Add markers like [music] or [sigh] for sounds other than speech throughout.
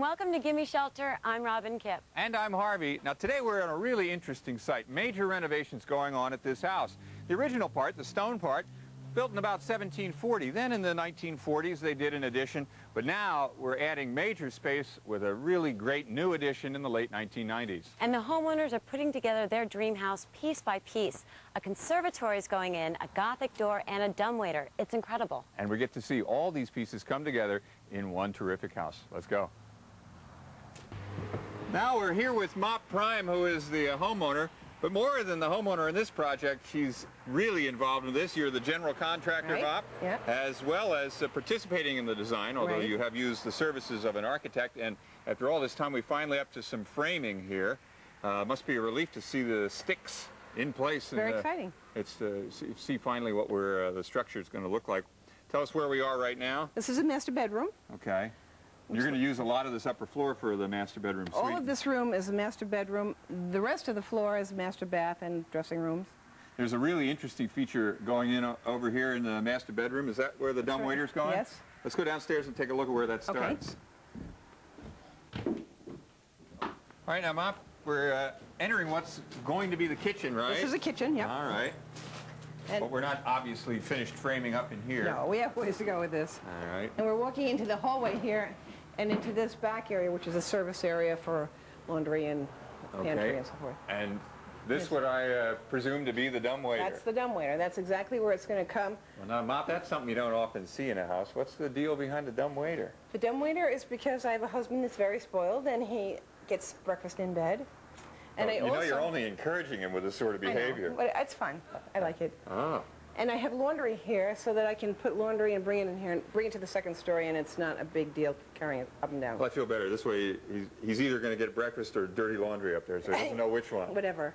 welcome to Gimme Shelter. I'm Robin Kipp. And I'm Harvey. Now today we're on a really interesting site. Major renovations going on at this house. The original part, the stone part, built in about 1740. Then in the 1940s they did an addition, but now we're adding major space with a really great new addition in the late 1990s. And the homeowners are putting together their dream house piece by piece. A conservatory is going in, a gothic door, and a dumbwaiter. It's incredible. And we get to see all these pieces come together in one terrific house. Let's go. Now we're here with Mop Prime, who is the uh, homeowner. But more than the homeowner in this project, she's really involved in this. You're the general contractor, Right, Mop, yeah. as well as uh, participating in the design, although Right. you have used the services of an architect. And after all this time, we finally up to some framing here. Uh, must be a relief to see the sticks in place. Very and, uh, exciting. It's to see, see finally what we're, uh, the structure is going to look like. Tell us where we are right now. This is a master bedroom. Okay. You're going to use a lot of this upper floor for the master bedroom suite. All of this room is a master bedroom. The rest of the floor is master bath and dressing rooms. There's a really interesting feature going in over here in the master bedroom. Is that where the dumb right. waiter's going? Yes. Let's go downstairs and take a look at where that starts. Okay. All right, now, Mop, we're uh, entering what's going to be the kitchen, right? This is the kitchen, yeah. All right. And But we're not obviously finished framing up in here. no, we have ways to go with this. All right. And we're walking into the hallway here and into this back area, which is a service area for laundry and pantry Okay. and so forth. And this would I uh, presume to be the dumb waiter. That's the dumbwaiter. That's exactly where it's going to come. Well, now, Mop, that's something you don't often see in a house. What's the deal behind the dumb waiter? The dumbwaiter is because I have a husband that's very spoiled and he gets breakfast in bed. And I you know you're only encouraging him with this sort of I know, behavior. but it's fine. I like it. Oh. And I have laundry here so that I can put laundry and bring it in here and bring it to the second story and it's not a big deal carrying it up and down. Well, I feel better. This way, he's, he's either going to get breakfast or dirty laundry up there, so he doesn't know which one. [laughs] Whatever.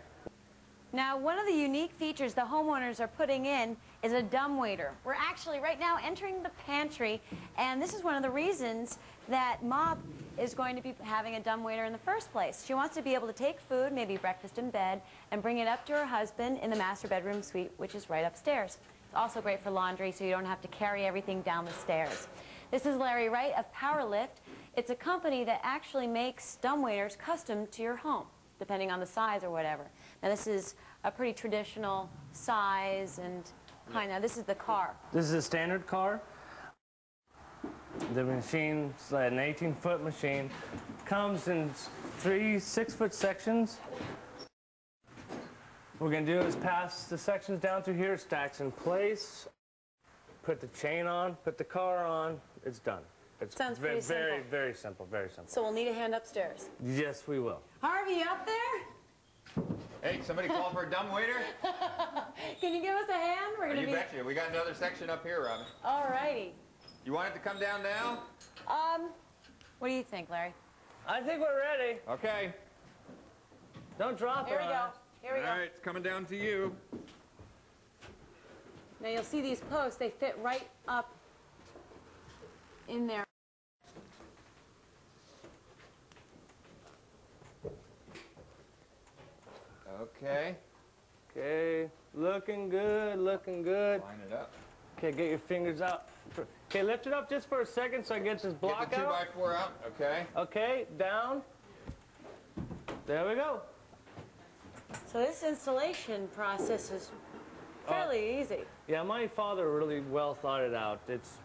Now, one of the unique features the homeowners are putting in is a dumbwaiter. We're actually right now entering the pantry, and this is one of the reasons that Mop is going to be having a dumb waiter in the first place. She wants to be able to take food, maybe breakfast in bed, and bring it up to her husband in the master bedroom suite, which is right upstairs. It's also great for laundry, so you don't have to carry everything down the stairs. This is Larry Wright of Powerlift. It's a company that actually makes dumb waiters custom to your home, depending on the size or whatever. Now, this is a pretty traditional size and kind of, this is the car. This is a standard car. The machine's an 18-foot machine. Comes in three six-foot sections. What we're gonna do is pass the sections down through here, stacks in place, put the chain on, put the car on, it's done. It's Sounds ve- pretty very, simple. very simple, very simple. So we'll need a hand upstairs. Yes, we will. Harvey, you up there? Hey, somebody call for a dumb waiter? [laughs] Can you give us a hand? We're gonna you be. betcha. We got another section up here, Robin. All righty. You want it to come down now? Um, what do you think, Larry? I think we're ready. Okay. Don't drop Here it Here we go. Here we All go. right, it's coming down to you. Now you'll see these posts, they fit right up in there. Okay. Okay, looking good, looking good. Line it up. Okay, get your fingers out. Okay, lift it up just for a second so I get this block Get the two out. by four out. Okay. Okay, down. There we go. So this installation process is Uh, fairly easy. Yeah, my father really well thought it out. It's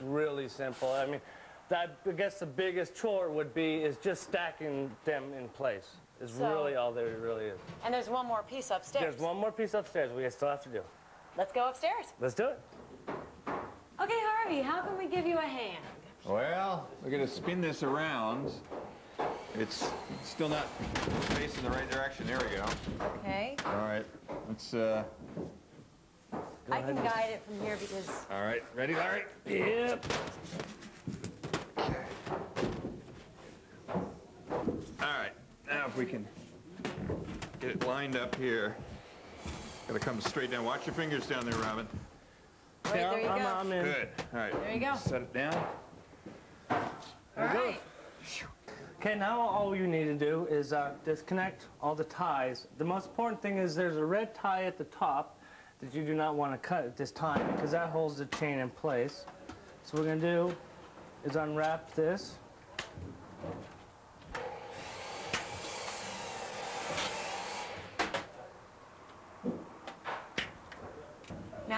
really simple. I mean, that, I guess the biggest chore would be is just stacking them in place. Is So- really all there really is. And there's one more piece upstairs. There's one more piece upstairs we still have to do. Let's go upstairs. Let's do it. Okay, Harvey, how can we give you a hand? Well, we're going to spin this around. It's still not facing the right direction. There we go. Okay. All right. Let's, uh, I can guide it from here because all right. Ready, Larry? Yep. All right, now if we can get it lined up here. Gotta come straight down. Watch your fingers down there, Robin. Right, there you I'm, go. I'm in. Good. All right. There you go. Set it down. All right. Okay, now all you need to do is uh, disconnect all the ties. The most important thing is there's a red tie at the top that you do not want to cut at this time because that holds the chain in place. So what we're going to do is unwrap this.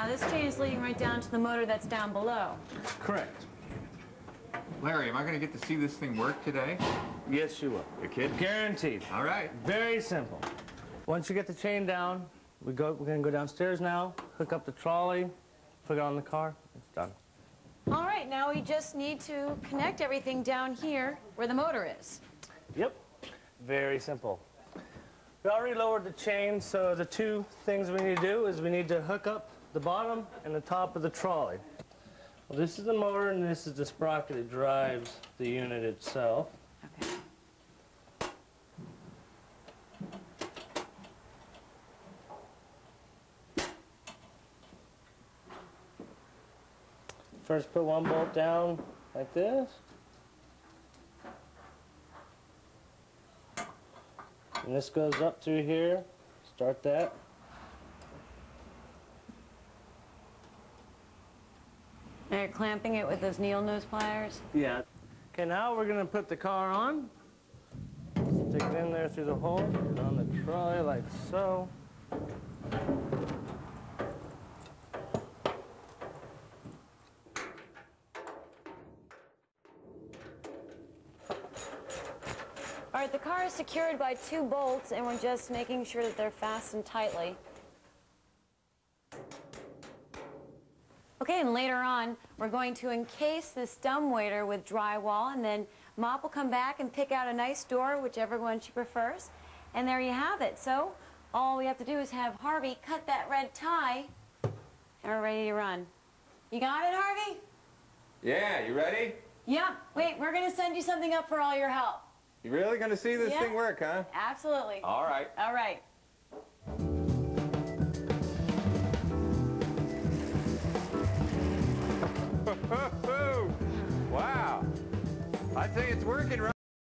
This chain is leading right down to the motor that's down below. Correct. Larry, am I going to get to see this thing work today? Yes, you will. You kidding? Guaranteed. All right. Very simple. Once you get the chain down, we go, we're gonna go downstairs now, hook up the trolley, put it on the car, it's done. All right, now we just need to connect everything down here where the motor is. Yep, very simple. We already lowered the chain, so the two things we need to do is we need to hook up the bottom and the top of the trolley. Well, this is the motor and this is the sprocket that drives the unit itself. Okay. First put one bolt down like this. And this goes up through here. Start that. You're clamping it with those needle nose pliers. Yeah. Okay, now we're gonna put the car on. Stick it in there through the hole, put on the trolley like so. All right, the car is secured by two bolts, and we're just making sure that they're fastened tightly. Okay, and later on, we're going to encase this dumbwaiter with drywall, and then Mop will come back and pick out a nice door, whichever one she prefers. And there you have it. So all we have to do is have Harvey cut that red tie, and we're ready to run. You got it, Harvey? Yeah, you ready? Yeah. Wait, we're going to send you something up for all your help. You really going to see this Yeah. thing work, huh? Absolutely. All right. All right. Wow. I'd say it's working, right?